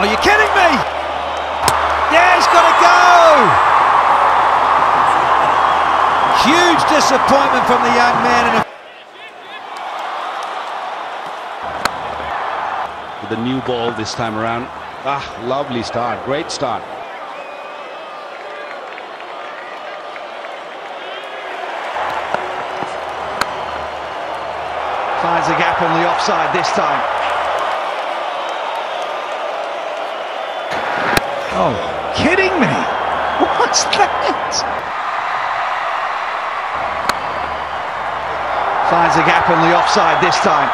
Are you kidding me? Yeah, he's got to go! Huge disappointment from the young man. With the new ball this time around. Ah, lovely start, great start. finds a gap on the offside this time. Oh, kidding me? What's that? Finds a gap on the offside this time.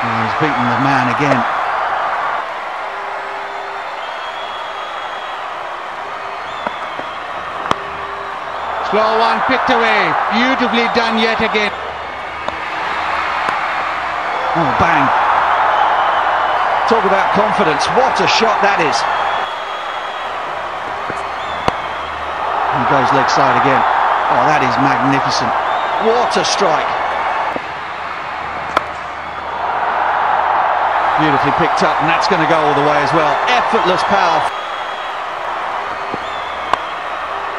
Oh, he's beaten the man again. Slow one picked away. Beautifully done yet again. Oh, bang. Talk about confidence. What a shot that is. He goes leg side again. Oh, that is magnificent. What a strike. Beautifully picked up, and that's going to go all the way as well. Effortless power.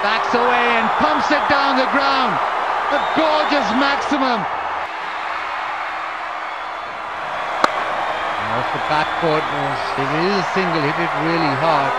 Backs away and pumps it down the ground. A gorgeous maximum. The backboard it is a single, hit it really hard.